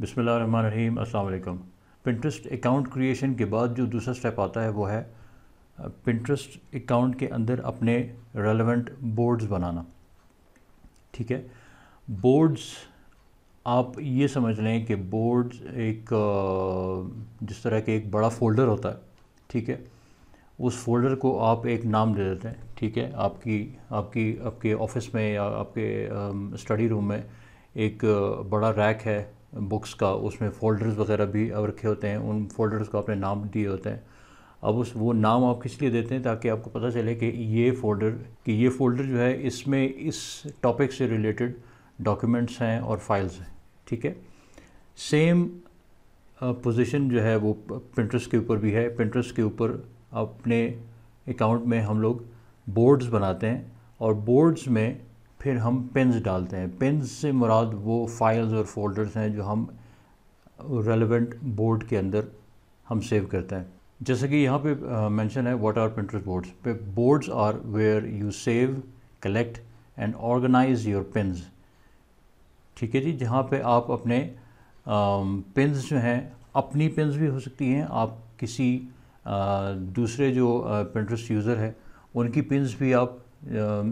अल्लाम Pinterest account creation के बाद जो दूसरा स्टेप आता है, वो है पिंट्रस्ट अकाउंट के अंदर अपने रेलेवेंट बोर्ड्स बनाना। ठीक है? बोर्ड्स आप ये समझ लें कि बोर्ड्स एक जिस तरह के एक बड़ा फ़ोल्डर होता है, ठीक है? उस फोल्डर को आप एक नाम दे देते हैं, ठीक है? आपकी आपकी, आपके ऑफ़िस में या आपके स्टडी रूम में एक बड़ा रैक है बुक्स का, उसमें फ़ोल्डर्स वगैरह भी रखे होते हैं, उन फोल्डर्स को आपने नाम दिए होते हैं। अब उस, वो नाम आप किस लिए देते हैं ताकि आपको पता चले कि ये फ़ोल्डर, कि ये फ़ोल्डर जो है इसमें इस टॉपिक से रिलेटेड डॉक्यूमेंट्स हैं और फाइल्स हैं, ठीक है? सेम पोजीशन जो है वो प्रिंटर्स के ऊपर भी है। प्रिंटर्स के ऊपर अपने अकाउंट में हम लोग बोर्ड्स बनाते हैं और बोर्ड्स में फिर हम पेन्स डालते हैं। पेन्स से मुराद वो फाइल्स और फोल्डर्स हैं जो हम रेलेवेंट बोर्ड के अंदर हम सेव करते हैं। जैसे कि यहाँ पे मेंशन है व्हाट आर प्रिंटर्स बोर्ड्स पे boards are where you save collect and organize your pins ठीक है जी? जहाँ पे आप अपने पेन्स जो हैं, अपनी पेन्स भी हो सकती हैं। आप किसी दूसरे जो प्रिंटरेस्ट यूज़र है, उनकी पिन्स भी आप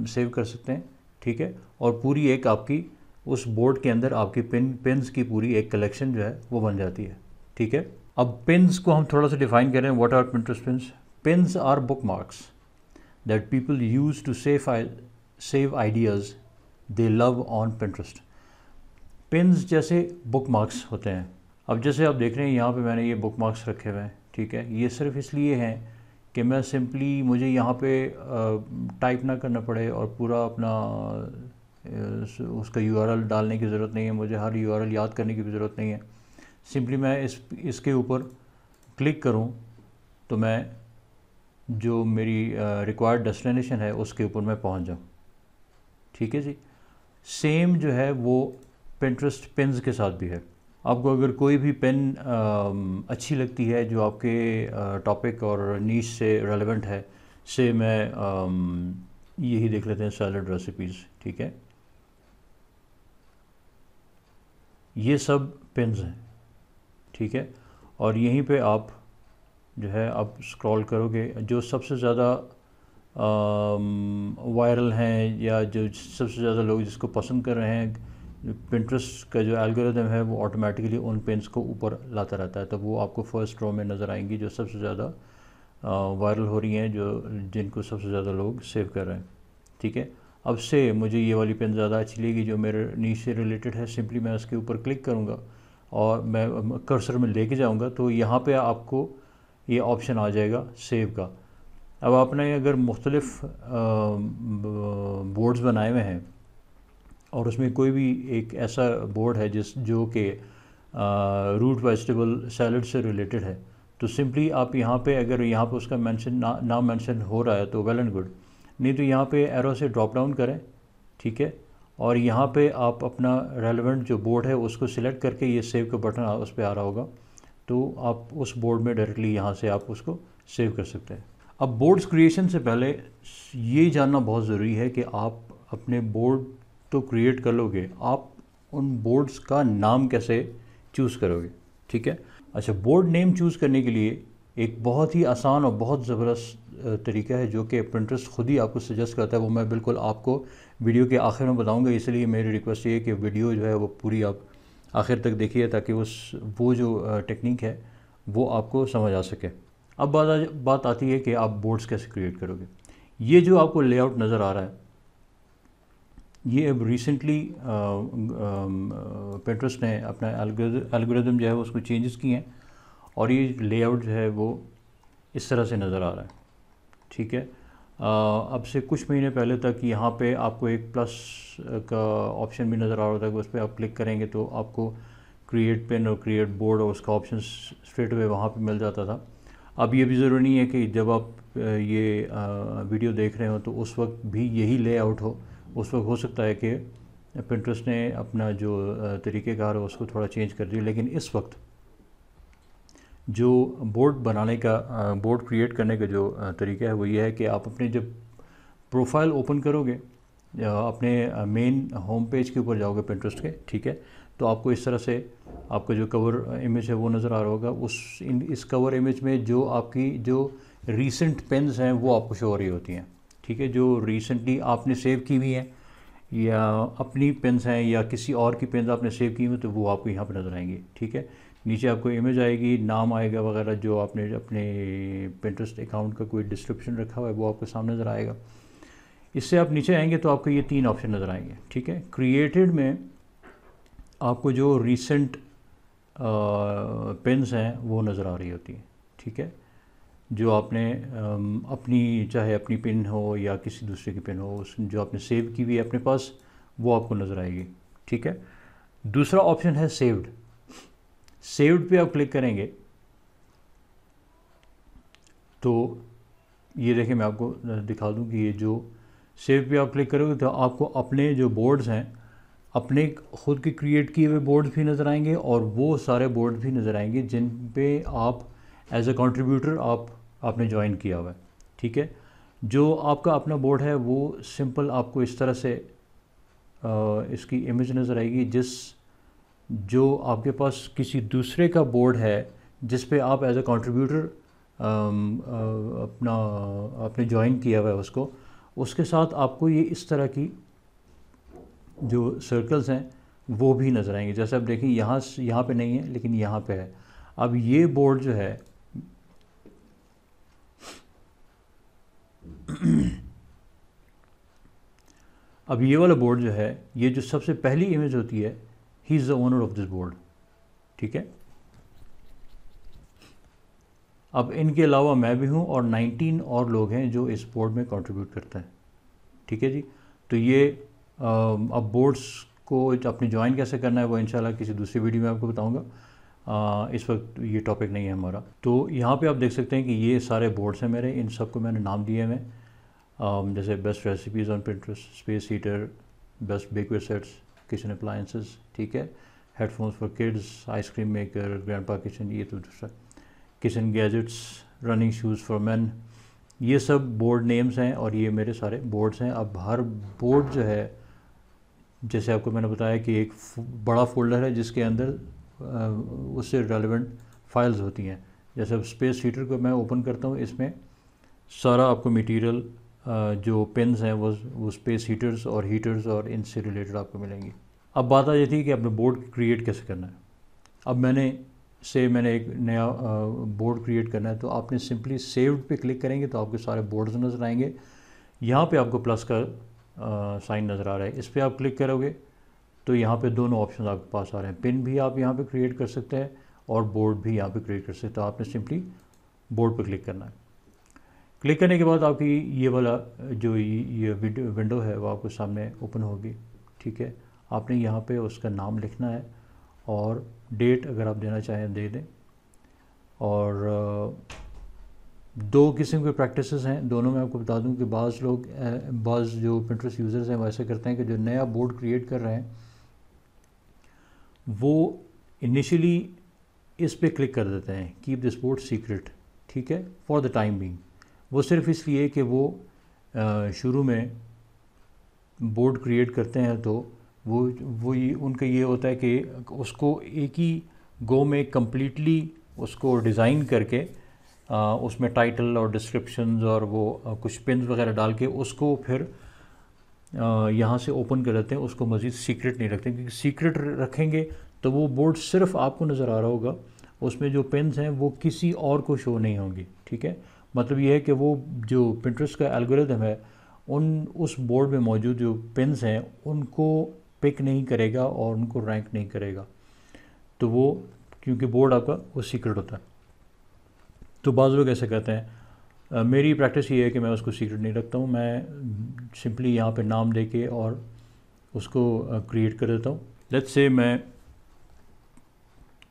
सेव कर सकते हैं। ठीक है? और पूरी एक आपकी, उस बोर्ड के अंदर आपकी पिन पिन्स की पूरी एक कलेक्शन जो है, वो बन जाती है। ठीक है? अब पिन्स को हम थोड़ा सा डिफाइन करें what are Pinterest pins pins are bookmarks that people use to save save ideas they love on Pinterest pins जैसे बुक मार्क्स होते हैं। अब जैसे आप देख रहे हैं, यहाँ पे मैंने ये बुक मार्क्स रखे हुए हैं, ठीक है? ये सिर्फ़ इसलिए हैं कि मैं सिंपली मुझे यहाँ पे टाइप ना करना पड़े और पूरा अपना उसका यूआरएल डालने की ज़रूरत नहीं है, मुझे हर यूआरएल याद करने की भी ज़रूरत नहीं है। सिंपली मैं इस, इसके ऊपर क्लिक करूँ तो मैं जो मेरी रिक्वायर्ड डेस्टिनेशन है, उसके ऊपर मैं पहुँच जाऊँ। ठीक है जी? सेम जो है, वो पेंट्रस्ट पेन्स के साथ भी है। आपको अगर कोई भी पेन अच्छी लगती है, जो आपके टॉपिक और नीच से रेलेवेंट है, से मैं यही देख लेते हैं सैलड रेसिपीज़ ठीक है? ये सब पेन्स हैं, ठीक है? और यहीं पे आप जो है, आप स्क्रॉल करोगे, जो सबसे ज़्यादा वायरल हैं, या जो सबसे ज़्यादा लोग जिसको पसंद कर रहे हैं पिंट्रेस्ट का जो एल्गोरिदम है, वो ऑटोमेटिकली उन पेन्स को ऊपर लाता रहता है। तो वो आपको फ़र्स्ट रो में नज़र आएँगी जो सबसे ज़्यादा वायरल हो रही हैं, जो, जिनको सबसे ज़्यादा लोग सेव कर रहे हैं। ठीक है? अब से मुझे ये वाली पेन ज़्यादा अच्छी लगी जो मेरे नीच से रिलेटेड है सिंपली मैं उसके ऊपर क्लिक करूँगा और मैं कर्सर में लेके जाऊँगा तो यहाँ पे आपको ये ऑप्शन आ जाएगा सेव का। अब आपने अगर मुख्तलिफ़ बोर्ड्स बनाए हुए हैं और उसमें कोई भी एक ऐसा बोर्ड है जिस, जो कि रूट वेजिटेबल सैलड से रिलेटेड है। तो सिंपली आप यहाँ पे अगर यहाँ पे उसका मेंशन ना नाम मेंशन हो रहा है तो वेल एंड गुड नहीं तो यहाँ पे एरो से ड्रॉप डाउन करें, ठीक है? और यहाँ पे आप अपना रेलेवेंट जो बोर्ड है उसको सिलेक्ट करके ये सेव का बटन उस पर आ रहा होगा। तो आप उस बोर्ड में डायरेक्टली यहाँ से आप उसको सेव कर सकते हैं। अब बोर्ड्स क्रिएशन से पहले ये जानना बहुत ज़रूरी है कि आप अपने बोर्ड तो क्रिएट कर लोगे आप उन बोर्ड्स का नाम कैसे चूज़ करोगे? ठीक है? अच्छा बोर्ड नेम चूज़ करने के लिए एक बहुत ही आसान और बहुत ज़बरदस्त तरीका है जो कि प्रिंटर्स खुद ही आपको सजेस्ट करता है। वो मैं बिल्कुल आपको वीडियो के आखिर में बताऊँगा। इसलिए मेरी रिक्वेस्ट ये है कि वीडियो जो है वो पूरी आप आखिर तक देखिए ताकि उस, वो जो टेक्निक है, वो आपको समझ आ सके। अब बात बात आती है कि आप बोर्ड्स कैसे क्रिएट करोगे। ये जो आपको लेआउट नज़र आ रहा है ये अब रिसेंटली पेट्रस ने अपना एल्गोरिदम जो है उसको चेंजेस किए हैं और ये लेआउट जो है वो इस तरह से नज़र आ रहा है। ठीक है? अब से कुछ महीने पहले तक यहाँ पे आपको एक प्लस का ऑप्शन भी नज़र आ रहा था कि उस पर आप क्लिक करेंगे तो आपको क्रिएट पेन और क्रिएट बोर्ड और उसका ऑप्शन स्ट्रेट वे वहाँ पे मिल जाता था। अब ये भी ज़रूरी नहीं है कि जब आप ये वीडियो देख रहे हो तो उस वक्त भी यही लेआउट हो। उस वक्त हो सकता है कि पिंट्रेस्ट ने अपना जो तरीक़ेकार है, उसको थोड़ा चेंज कर दिया, लेकिन इस वक्त जो बोर्ड बनाने का बोर्ड क्रिएट करने का जो तरीका है, वो ये है कि आप अपने जब प्रोफ़ाइल ओपन करोगे अपने मेन होम पेज के ऊपर जाओगे पिंट्रेस्ट के, ठीक है तो आपको इस तरह से आपका जो कवर इमेज है, वो नज़र आ रहा होगा। उस, इन, इस कवर इमेज में जो आपकी जो रीसेंट पेन्स हैं, वो आपको शो हो रही होती हैं। ठीक है, जो रिसेंटली आपने सेव की हुई हैं, या अपनी पेन्स हैं, या किसी और की पेन्स आपने सेव की हुई तो वो आपको यहाँ पर नज़र आएँगे, ठीक है? नीचे आपको इमेज आएगी, नाम आएगा वगैरह, जो आपने अपने पिंटरेस्ट अकाउंट का कोई डिस्क्रिप्शन रखा हुआ है, वो आपके सामने नज़र आएगा। इससे आप नीचे आएँगे तो आपको ये तीन ऑप्शन नज़र आएँगे, ठीक है? क्रिएटेड में आपको जो रिसेंट पेन्स हैं, वो नज़र आ रही होती है, ठीक है? जो आपने अपनी, चाहे अपनी पिन हो या किसी दूसरे की पिन हो जो आपने सेव की हुई है अपने पास, वो आपको नज़र आएगी, ठीक है? दूसरा ऑप्शन है सेव्ड। सेव्ड पे आप क्लिक करेंगे तो ये देखें मैं आपको दिखा दूँ कि ये जो सेव पे आप क्लिक करोगे तो आपको अपने जो बोर्ड्स हैं, अपने ख़ुद के क्रिएट किए हुए बोर्ड भी नज़र आएँगे और वो सारे बोर्ड भी नज़र आएँगे जिन पे आप, एज ए कंट्रीब्यूटर, आप आपने ज्वाइन किया हुआ है ठीक है? जो आपका अपना बोर्ड है वो सिंपल आपको इस तरह से आ, इसकी इमेज नज़र आएगी जिस जो आपके पास किसी दूसरे का बोर्ड है जिस पे आप एज ए कंट्रीब्यूटर अपना आपने ज्वाइन किया हुआ है उसको उसके साथ आपको ये इस तरह की जो सर्कल्स हैं वो भी नज़र आएँगे। जैसे आप देखें यहाँ यहाँ पे नहीं है लेकिन यहाँ पे है। अब ये बोर्ड जो है अब ये वाला बोर्ड जो है, ये जो सबसे पहली इमेज होती है he is the owner of this board ठीक है? अब इनके अलावा मैं भी हूँ और 19 और लोग हैं जो इस बोर्ड में कंट्रीब्यूट करते हैं। ठीक है जी? तो ये अब बोर्ड्स को अपने ज्वाइन कैसे करना है, वो इंशाल्लाह किसी दूसरी वीडियो में आपको बताऊँगा। इस वक्त ये टॉपिक नहीं है हमारा। तो यहाँ पे आप देख सकते हैं कि ये सारे बोर्ड्स हैं मेरे, इन सबको मैंने नाम दिए हैं। जैसे best recipes on Pinterest space heater best bakeware sets kitchen appliances ठीक है? Headphones for kids ice cream maker grandpa kitchen ये तो दूसरा। Kitchen gadgets running shoes for man ये सब बोर्ड नेम्स हैं और ये मेरे सारे बोर्ड्स हैं। अब हर बोर्ड जो है, जैसे आपको मैंने बताया कि एक बड़ा फोल्डर है जिसके अंदर उससे रेलिवेंट फाइल्स होती हैं। जैसे अब स्पेस हीटर को मैं ओपन करता हूँ, इसमें सारा आपको मटेरियल जो पेन्स हैं, वो वो स्पेस हीटर्स और हीटर्स और इनसे रिलेटेड आपको मिलेंगी। अब बात आ जाती है कि अपने बोर्ड क्रिएट कैसे करना है। अब मैंने से मैंने एक नया बोर्ड क्रिएट करना है तो आपने सिंपली सेव्ड पे क्लिक करेंगे तो आपके सारे बोर्ड्स नज़र आएँगे। यहाँ पे आपको प्लस का साइन नज़र आ रहा है। इस पर आप क्लिक करोगे तो यहाँ पे दोनों ऑप्शन आपके पास आ रहे हैं। पिन भी आप यहाँ पे क्रिएट कर सकते हैं और बोर्ड भी यहाँ पे क्रिएट कर सकते हैं। तो आपने सिंपली बोर्ड पर क्लिक करना है। क्लिक करने के बाद आपकी ये वाला, जो ये विंडो है वो आपको सामने ओपन होगी, ठीक है? आपने यहाँ पे उसका नाम लिखना है और डेट अगर आप देना चाहें दे दें। और, दो किस्म के प्रैक्टिस हैं, दोनों में आपको बता दूँ कि बाज़ लोग बाज़ जो पिंट्रेस्ट यूज़र्स हैं वो ऐसे करते हैं कि जो नया बोर्ड क्रिएट कर रहे हैं, वो इनिशियली इस पे क्लिक कर देते हैं कीप दिस बोर्ड सीक्रेट ठीक है? फॉर द टाइम बिंग वो सिर्फ़ इसलिए कि वो शुरू में बोर्ड क्रिएट करते हैं तो वो वो ये, उनका ये होता है कि उसको एक ही गो में कम्प्लीटली उसको डिज़ाइन करके उसमें टाइटल और डिस्क्रिप्शंस और वो कुछ पिन वगैरह डाल के उसको फिर यहाँ से ओपन कर देते हैं, उसको मज़ीद सीक्रेट नहीं रखते क्योंकि सीक्रेट रखेंगे तो वो बोर्ड सिर्फ़ आपको नज़र आ रहा होगा, उसमें जो पेन्स हैं वो किसी और को शो नहीं होंगी, ठीक है? मतलब ये है कि वो जो पिंट्रेस्ट का एल्गोरिदम है, उन, उस बोर्ड में मौजूद जो पिन्स हैं, उनको पिक नहीं करेगा और उनको रैंक नहीं करेगा। तो वो, क्योंकि बोर्ड आपका, वो सीक्रेट होता है। तो बाज़ लोग ऐसे कहते हैं मेरी प्रैक्टिस ये है कि मैं उसको सीक्रेट नहीं रखता हूँ, मैं सिंपली यहाँ पे नाम दे के और उसको क्रिएट कर देता हूँ। लेट्स से मैं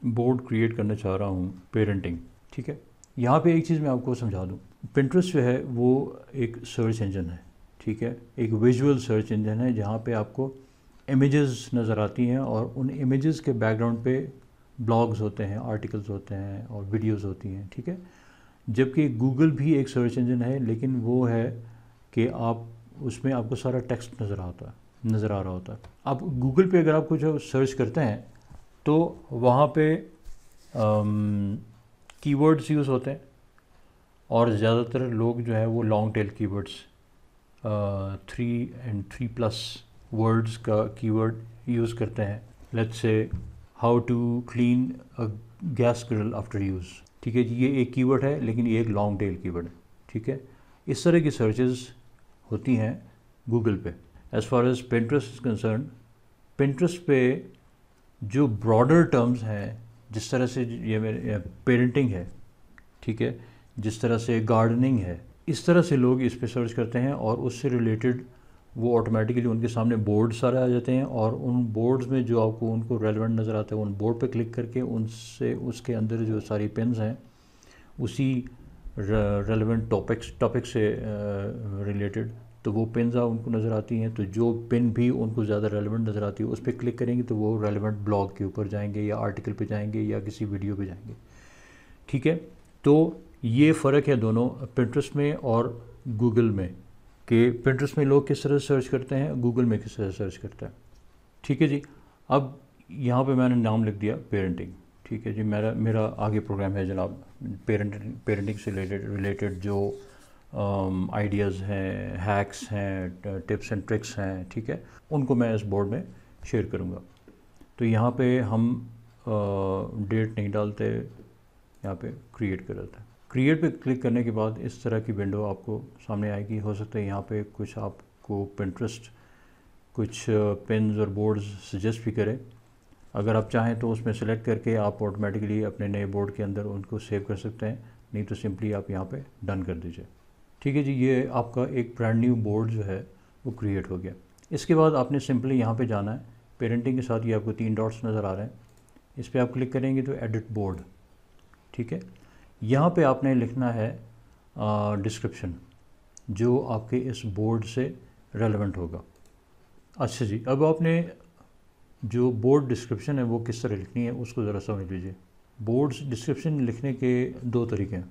बोर्ड क्रिएट करना चाह रहा हूँ पेरेंटिंग ठीक है? यहाँ पे एक चीज़ मैं आपको समझा दूँ। पिंट्रेस्ट जो है, वो एक सर्च इंजन है, ठीक है? एक विजुअल सर्च इंजन है, जहाँ पे आपको इमेजेस नज़र आती हैं और उन इमेजेस के बैकग्राउंड पे ब्लॉग्स होते हैं आर्टिकल्स होते हैं और वीडियोस होती हैं, ठीक है? जबकि गूगल भी एक सर्च इंजन है, लेकिन वो है कि आप, उसमें आपको सारा टेक्स्ट नज़र आता है, नज़र आ रहा होता है। आप गूगल पे अगर आप कुछ सर्च करते हैं तो वहाँ पे कीवर्ड्स यूज़ होते हैं। और ज़्यादातर लोग जो है वो long tail keywords three and three plus words का कीवर्ड यूज़ करते हैं। Let's say how to clean a gas grill after use ठीक है जी, ये एक कीवर्ड है, लेकिन ये एक लॉन्ग टेल कीवर्ड है। ठीक है? इस तरह की सर्चेज होती हैं गूगल पे। As far as Pinterest is concern Pinterest पे जो ब्रॉडर टर्म्स हैं जिस तरह से ये मेरे पेरेंटिंग है, ठीक है? जिस तरह से गार्डनिंग है, इस तरह से लोग इस पर सर्च करते हैं और उससे रिलेटेड वो ऑटोमेटिकली उनके सामने बोर्ड सारे आ जाते हैं और उन बोर्ड्स में जो आपको, उनको रेलिवेंट नज़र आता है, उन बोर्ड पे क्लिक करके उनसे, उसके अंदर जो सारी पेन्स हैं, उसी रेलिवेंट टॉपिक्स टॉपिक से रिलेटेड तो वो पेन्स उनको नज़र आती हैं तो जो पिन भी उनको ज़्यादा रेलिवेंट नज़र आती है, उस पर क्लिक करेंगे तो वो रेलिवेंट ब्लॉग के ऊपर जाएँगे या आर्टिकल पे जाएँगे या किसी वीडियो पे जाएँगे। ठीक है? तो ये फ़र्क है दोनों पिंट्रेस्ट में और गूगल में कि पिंट्रेस्ट में लोग किस तरह सर्च करते हैं गूगल में किस तरह सर्च करते हैं। ठीक है जी? अब यहाँ पे मैंने नाम लिख दिया पेरेंटिंग ठीक है जी? मेरा मेरा आगे प्रोग्राम है जनाब पेरेंटिंग पेरेंटिंग से रिलेटेड रिलेटेड जो आइडियाज़ हैं हैक्स हैं टिप्स एंड ट्रिक्स हैं, ठीक है? उनको मैं इस बोर्ड में शेयर करूँगा। तो यहाँ पे हम डेट नहीं डालते, यहाँ पे क्रिएट कर देते हैं। क्रिएट पे क्लिक करने के बाद इस तरह की विंडो आपको सामने आएगी। हो सकता है यहाँ पे कुछ आपको पिंट्रेस्ट कुछ पेन्स और बोर्ड्स सजेस्ट भी करें। अगर आप चाहें तो उसमें सेलेक्ट करके आप ऑटोमेटिकली अपने नए बोर्ड के अंदर उनको सेव कर सकते हैं। नहीं तो सिंपली आप यहाँ पे डन कर दीजिए। ठीक है जी, ये आपका एक ब्रांड न्यू बोर्ड जो है, वो क्रिएट हो गया। इसके बाद आपने सिंपली यहाँ पे जाना है। पेरेंटिंग के साथ ये आपको तीन डॉट्स नज़र आ रहे हैं। इस पर आप क्लिक करेंगे तो एडिट बोर्ड ठीक है? यहाँ पे आपने लिखना है डिस्क्रिप्शन जो आपके इस बोर्ड से रेलेवेंट होगा। अच्छा जी, अब आपने जो बोर्ड डिस्क्रिप्शन है, वो किस तरह लिखनी है, उसको ज़रा समझ लीजिए। बोर्ड्स डिस्क्रिप्शन लिखने के दो तरीके हैं।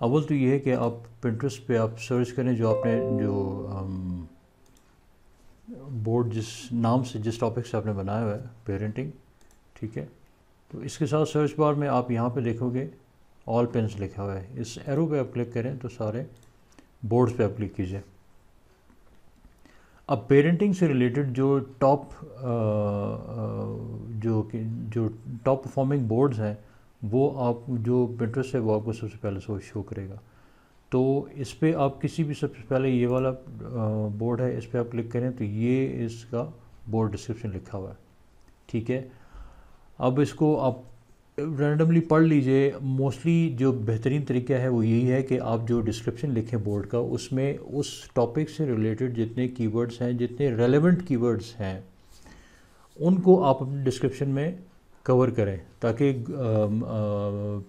अव्वल तो ये है कि आप पिंट्रेस्ट पे आप सर्च करें जो आपने, जो बोर्ड जिस नाम से, जिस टॉपिक से आपने बनाया हुआ है पेरेंटिंग ठीक है? तो इसके साथ सर्च बार में आप यहाँ पे देखोगे ऑल पेन्स लिखा हुआ है। इस एरो पे आप क्लिक करें तो सारे बोर्ड्स पे आप क्लिक कीजिए। अब पेरेंटिंग से रिलेटेड जो टॉप जो जो टॉप परफॉर्मिंग बोर्ड्स हैं वो आप, जो पिंट्रेस्ट है, वो आपको सबसे पहले शो शो करेगा। तो इस पर आप किसी भी सबसे पहले ये वाला बोर्ड है, इस पर आप क्लिक करें तो ये इसका बोर्ड डिस्क्रिप्शन लिखा हुआ है। ठीक है? अब इसको आप रैंडमली पढ़ लीजिए। मोस्टली जो बेहतरीन तरीका है वो यही है कि आप जो डिस्क्रिप्शन लिखें बोर्ड का, उसमें उस टॉपिक से रिलेटेड जितने कीवर्ड्स हैं, जितने रेलेवेंट कीवर्ड्स हैं, उनको आप अपने डिस्क्रिप्शन में कवर करें, ताकि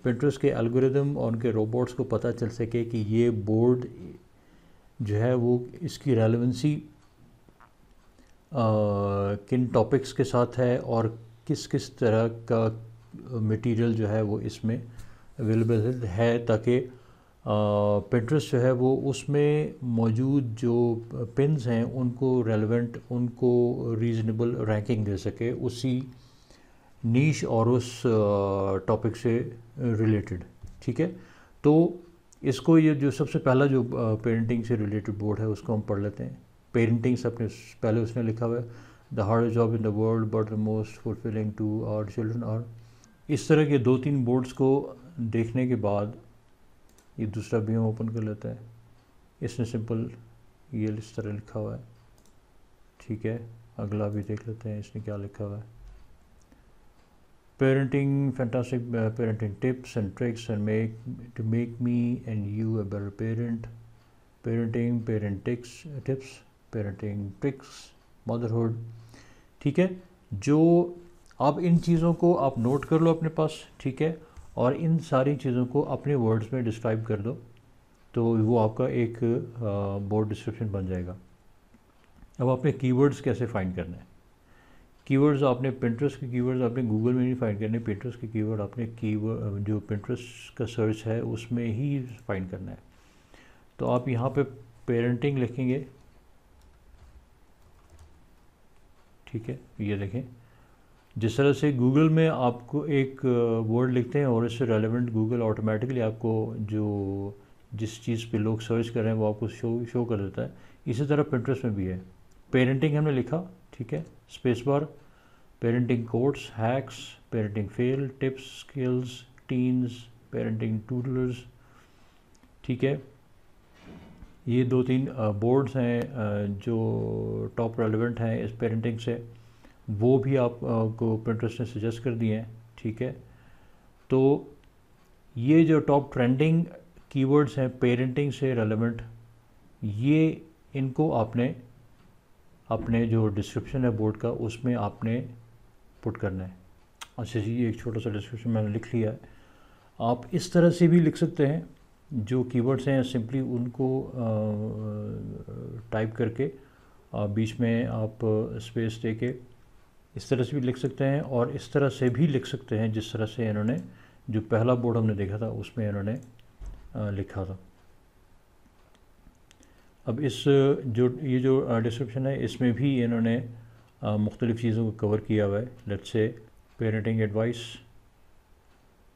पिंट्रेस्ट के एल्गोरिदम और उनके रोबोट्स को पता चल सके कि ये बोर्ड जो है वो इसकी रेलेवेंसी किन टॉपिक्स के साथ है और किस किस तरह का मटेरियल जो है वो इसमें अवेलेबल है ताकि पेट्रस जो है वो उसमें मौजूद जो पिन्स हैं उनको रेलेवेंट उनको रीज़नेबल रैंकिंग दे सके, उसी नीश और उस टॉपिक से रिलेटेड ठीक है? तो इसको ये जो सबसे पहला जो पेरेंटिंग से रिलेटेड बोर्ड है, उसको हम पढ़ लेते हैं। पेरेंटिंग अपने पहले उसने लिखा हुआ है the hard job in the world but the most fulfilling to our children और इस तरह के दो तीन बोर्ड्स को देखने के बाद ये दूसरा भी हम ओपन कर लेते हैं। इसने सिंपल ये इस तरह लिखा हुआ है। ठीक है? अगला भी देख लेते हैं इसने क्या लिखा हुआ है। Parenting fantastic parenting tips and tricks and make to make me and you a better parent parenting parent ticks tips parenting tricks motherhood ठीक है? जो आप इन चीज़ों को आप नोट कर लो अपने पास, ठीक है? और इन सारी चीज़ों को अपने वर्ड्स में डिस्क्राइब कर दो तो वो आपका एक बोर्ड डिस्क्रिप्शन बन जाएगा। अब आपने कीवर्ड्स कैसे फाइंड करना है? कीवर्ड्स आपने पिंट्रेस्ट के कीवर्ड्स आपने गूगल में नहीं फाइंड करने पिंट्रेस्ट के कीवर्ड आपने कीवर्ड जो पिंट्रेस्ट का सर्च है, उसमें ही फाइंड करना है। तो आप यहाँ पे पेरेंटिंग लिखेंगे। ठीक है, ये देखें। जिस तरह से गूगल में आपको एक वर्ड लिखते हैं और इससे रेलिवेंट गूगल ऑटोमेटिकली आपको जो, जिस चीज़ पे लोग सर्च कर रहे हैं, वो आपको शो शो कर देता है। इसी तरह पिंट्रेस्ट में भी है। पेरेंटिंग हमने लिखा। ठीक है? Space bar parenting codes hacks parenting fail tips skills teens parenting toddlers ठीक है? ये दो तीन बोर्ड्स हैं जो टॉप रेलिवेंट हैं इस पेरेंटिंग से। वो भी आपको पिंट्रेस्ट ने सजेस्ट कर दिए हैं, ठीक है? तो ये जो टॉप ट्रेंडिंग कीवर्ड्स हैं पेरेंटिंग से रेलिवेंट ये इनको आपने अपने जो डिस्क्रिप्शन है बोर्ड का, उसमें आपने पुट करना है। अच्छा जी एक छोटा सा डिस्क्रिप्शन मैंने लिख लिया है। आप इस तरह से भी लिख सकते हैं, जो कीवर्ड्स हैं सिंपली उनको टाइप करके बीच में आप स्पेस दे के इस तरह से भी लिख सकते हैं और इस तरह से भी लिख सकते हैं, जिस तरह से इन्होंने जो पहला बोर्ड हमने देखा था, उसमें इन्होंने लिखा था। अब इस, जो, ये जो डिस्क्रिप्शन है, इसमें भी इन्होंने मुख्तलिफ़ चीज़ों को कवर किया हुआ है। लेट से पेरेंटिंग एडवाइस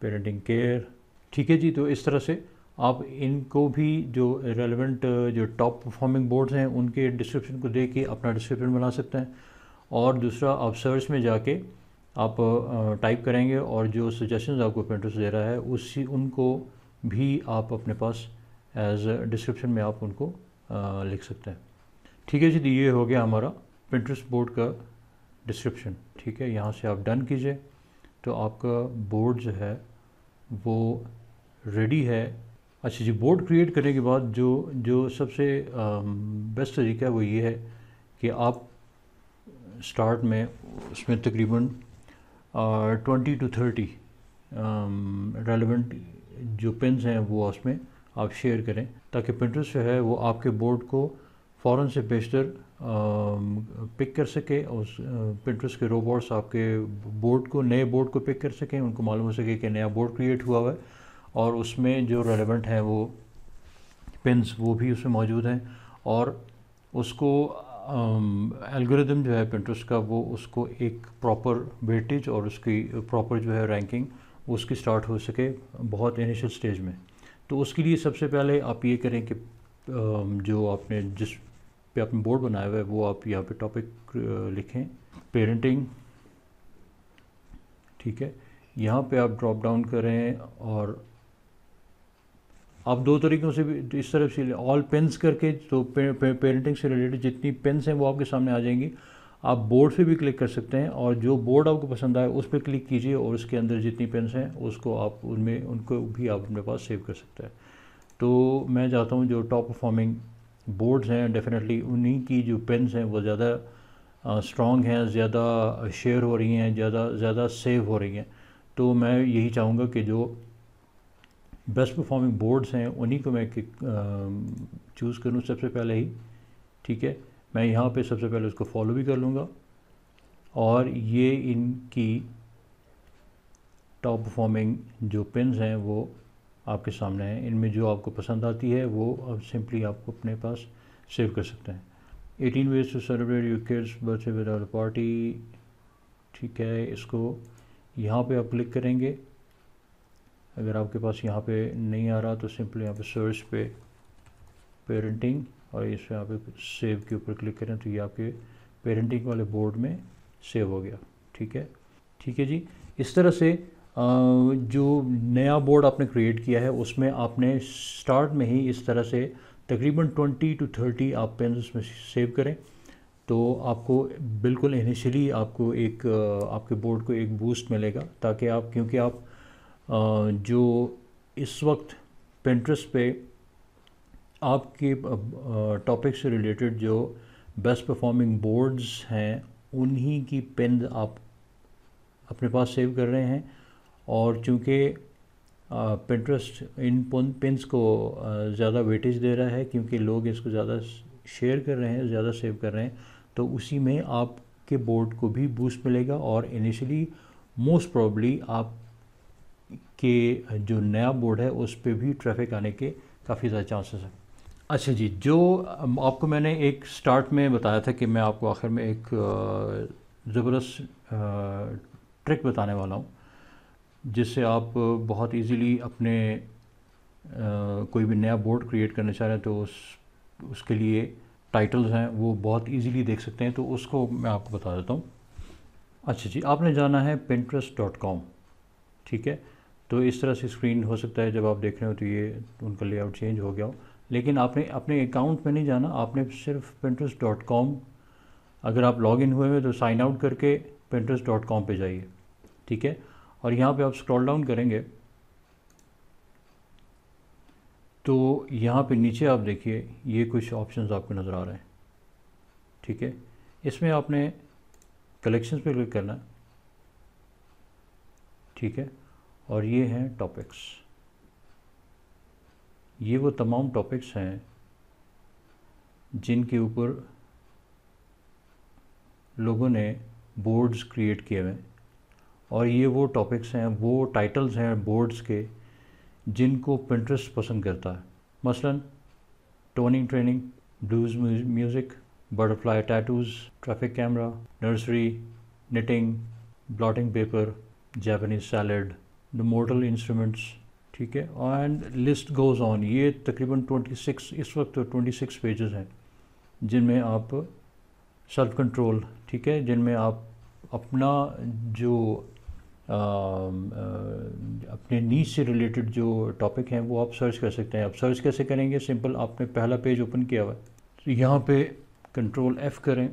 पेरेंटिंग केयर ठीक है जी तो इस तरह से आप इनको भी जो रेलेवेंट जो टॉप परफॉर्मिंग बोर्ड्स हैं, उनके डिस्क्रिप्शन को देख के अपना डिस्क्रिप्शन बना सकते हैं। और दूसरा, आप सर्च में जाके आप टाइप करेंगे और जो सजेशन आपको पेंटर्स दे रहा है, उसी, उनको भी आप अपने पास एज डिस्क्रिप्शन में आप उनको लिख सकते हैं। ठीक है जी तो ये हो गया हमारा पेंट्रेस्ट बोर्ड का डिस्क्रिप्शन ठीक है, यहाँ से आप डन कीजिए। तो आपका बोर्ड जो है, वो रेडी है। अच्छा जी बोर्ड क्रिएट करने के बाद जो जो सबसे बेस्ट तरीका है वो ये है कि आप स्टार्ट में उसमें तकरीबन ट्वेंटी टू थर्टी रेलेवेंट जो पिनस हैं वो उसमें आप शेयर करें ताकि प्रिंटर्स जो है वो आपके बोर्ड को फ़ौर से बेशतर पिक कर सके उस प्रिंटर्स के रोबोट्स आपके बोर्ड को, नए बोर्ड को पिक कर सकें। उनको मालूम हो सके कि नया बोर्ड क्रिएट हुआ हुआ है और उसमें जो रेलेवेंट हैं वो पिन्स वो भी उसमें मौजूद हैं और उसको एल्गोरिदम जो है पिंट्रेस्ट का वो उसको एक प्रॉपर वेटेज और उसकी प्रॉपर जो है रैंकिंग उसकी स्टार्ट हो सके बहुत इनिशियल स्टेज में। तो उसके लिए सबसे पहले आप ये करें कि जो आपने जिस पे आपने बोर्ड बनाया हुआ है वो आप यहाँ पे टॉपिक लिखें पेरेंटिंग ठीक है? यहाँ पे आप ड्रॉप डाउन करें और आप दो तरीक़ों से भी इस तरफ़ से ऑल पेन्स करके तो पे, पे, पेरेंटिंग से रिलेटेड जितनी पेन्स हैं वो आपके सामने आ जाएँगी। आप बोर्ड से भी क्लिक कर सकते हैं और जो बोर्ड आपको पसंद आए उस पर क्लिक कीजिए और उसके अंदर जितनी पेन्स हैं उसको आप उनमें, उनको भी आप अपने पास सेव कर सकते हैं। तो मैं चाहता हूँ जो टॉप परफॉर्मिंग बोर्ड्स हैं डेफिनेटली उन्हीं की जो पेन्स हैं वो ज़्यादा स्ट्रॉन्ग हैं, ज़्यादा शेयर हो रही हैं, ज़्यादा ज़्यादा सेव हो रही हैं। तो मैं यही चाहूँगा कि जो बेस्ट परफॉर्मिंग बोर्ड्स हैं उन्हीं को मैं चूज़ करूँ सबसे पहले ही, ठीक है? मैं यहाँ पे सबसे पहले उसको फॉलो भी कर लूँगा। और ये इनकी टॉप परफॉर्मिंग जो पिन्स हैं, वो आपके सामने हैं। इनमें जो आपको पसंद आती है, वो अब सिंपली आपको अपने पास सेव कर सकते हैं। 18 ways to celebrate your kids birthday without party ठीक है, इसको यहाँ पे आप क्लिक करेंगे। अगर आपके पास यहाँ पे नहीं आ रहा तो सिंपली यहाँ पे सर्च पे पेरेंटिंग और इस यहाँ पे सेव के ऊपर क्लिक करें तो ये आपके पेरेंटिंग वाले बोर्ड में सेव हो गया। ठीक है? ठीक है जी? इस तरह से जो नया बोर्ड आपने क्रिएट किया है, उसमें आपने स्टार्ट में ही इस तरह से तकरीबन 20 टू 30 आप पेन उसमें सेव करें। तो आपको बिल्कुल इनिशियली आपको एक आपके बोर्ड को एक बूस्ट मिलेगा ताकि आप, क्योंकि आप जो इस वक्त पेंट्रेस पे आपके टॉपिक से रिलेटेड जो बेस्ट परफॉर्मिंग बोर्ड्स हैं, उन्हीं की पेन आप अपने पास सेव कर रहे हैं। और चूँकि पेंट्रेस्ट इन पेन्स को ज़्यादा वेटेज दे रहा है, क्योंकि लोग इसको ज़्यादा शेयर कर रहे हैं, ज़्यादा सेव कर रहे हैं तो उसी में आपके बोर्ड को भी बूस्ट मिलेगा। और इनिशियली मोस्ट प्रॉब्ली आप के जो नया बोर्ड है, उस पर भी ट्रैफ़िक आने के काफ़ी ज़्यादा चांसेस हैं। अच्छा जी, जो आपको मैंने एक स्टार्ट में बताया था कि मैं आपको आखिर में एक ज़बरदस्त ट्रिक बताने वाला हूँ, जिससे आप बहुत इजीली अपने कोई भी नया बोर्ड क्रिएट करना चाह रहे हैं तो उस, उसके लिए टाइटल्स हैं, वो बहुत इजीली देख सकते हैं तो उसको मैं आपको बता देता हूँ। अच्छा जी, आपने जाना है पिंट्रेस्ट डॉट कॉम ठीक है? तो इस तरह से स्क्रीन हो सकता है, जब आप देख रहे हो तो ये, उनका लेआउट चेंज हो गया हो। लेकिन आपने अपने अकाउंट में नहीं जाना, आपने सिर्फ़ पिंट्रेस्ट डॉट कॉम अगर आप लॉग इन हुए हुए तो साइन आउट करके पिंट्रेस्ट डॉट कॉम पर जाइए, ठीक है? और यहाँ पे आप स्क्रॉल डाउन करेंगे तो यहाँ पे नीचे आप देखिए, ये कुछ ऑप्शंस आपको नज़र आ रहे हैं, ठीक है? इसमें आपने कलेक्शंस पे क्लिक करना है ठीक है? और ये हैं टॉपिक्स ये वो तमाम टॉपिक्स हैं जिनके ऊपर लोगों ने बोर्ड्स क्रिएट किए हुए और ये वो टॉपिक्स हैं, वो टाइटल्स हैं बोर्ड्स के, जिनको पिंट्रेस्ट पसंद करता है। मसलन toning training blues music butterfly tattoos traffic camera nursery knitting blotting paper Japanese salad the motel instruments ठीक है एंड लिस्ट गोज़ ऑन ये तकरीबन 26 इस वक्त 26 पेजेस हैं जिनमें आप सेल्फ कंट्रोल ठीक है जिनमें आप अपना जो आ, आ, अपने नीच से रिलेटेड जो टॉपिक हैं वो आप सर्च कर सकते हैं। आप सर्च कैसे करेंगे? सिंपल आपने पहला पेज ओपन किया हुआ है। तो यहाँ पे कंट्रोल एफ़ करें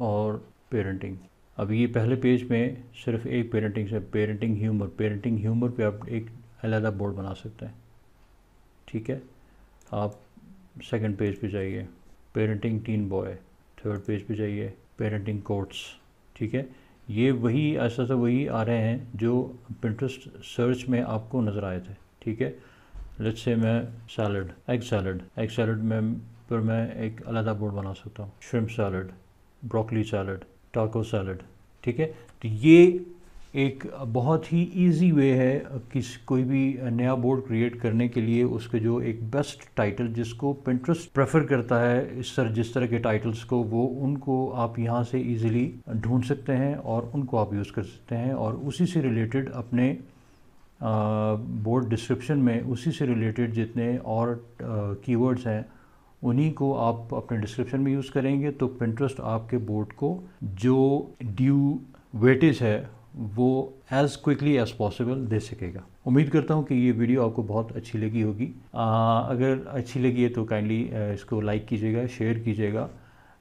और पेरेंटिंग अब ये पहले पेज में सिर्फ़ एक पेरेंटिंग से पेरेंटिंग ह्यूमर पेरेंटिंग ह्यूमर पे आप एक अलहदा बोर्ड बना सकते हैं। ठीक है? आप सेकंड पेज पे जाइए। Parenting teen boy third page पे जाइए। पेरेंटिंग कोर्ट्स ठीक है? ये वही, ऐसा सा वही आ रहे हैं जो पिंट्रेस्ट सर्च में आपको नज़र आए थे, ठीक है? लेट्स से मैं salad egg salad egg salad में, पर मैं एक अलहदा बोर्ड बना सकता हूँ। Shrimp salad broccoli salad taco salad ठीक है? तो ये एक बहुत ही इजी वे है किस, कोई भी नया बोर्ड क्रिएट करने के लिए उसके जो एक बेस्ट टाइटल जिसको पिंट्रेस्ट प्रेफर करता है, इस तरह जिस तरह के टाइटल्स को, वो उनको आप यहाँ से इजीली ढूंढ सकते हैं और उनको आप यूज़ कर सकते हैं और उसी से रिलेटेड अपने बोर्ड डिस्क्रिप्शन में उसी से रिलेटेड जितने और कीवर्ड्स हैं, उन्हीं को आप अपने डिस्क्रिप्शन में यूज़ करेंगे तो पिंट्रेस्ट आपके बोर्ड को जो ड्यू वेटेज है वो एज़ क्विकली एज़ पॉसिबल दे सकेगा। उम्मीद करता हूँ कि ये वीडियो आपको बहुत अच्छी लगी होगी। अगर अच्छी लगी है तो काइंडली इसको लाइक कीजिएगा शेयर कीजिएगा।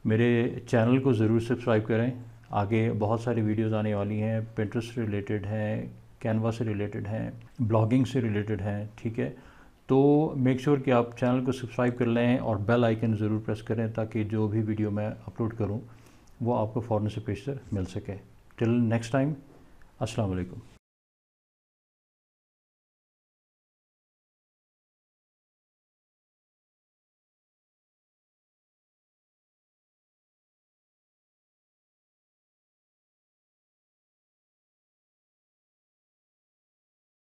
मेरे चैनल को ज़रूर सब्सक्राइब करें। आगे बहुत सारी वीडियोज़ आने वाली हैं। पिंट्रेस्ट रिलेटेड हैं कैनवा से रिलेटेड हैं ब्लॉगिंग से रिलेटेड हैं, ठीक है? तो मेक श्योर sure कि आप चैनल को सब्सक्राइब कर लें और बेल आइकन ज़रूर प्रेस करें ताकि जो भी वीडियो मैं अपलोड करूँ, वो आपको फ़ौरन से पेशतर मिल सके। टिल नेक्स्ट टाइम আসসালামু আলাইকুম।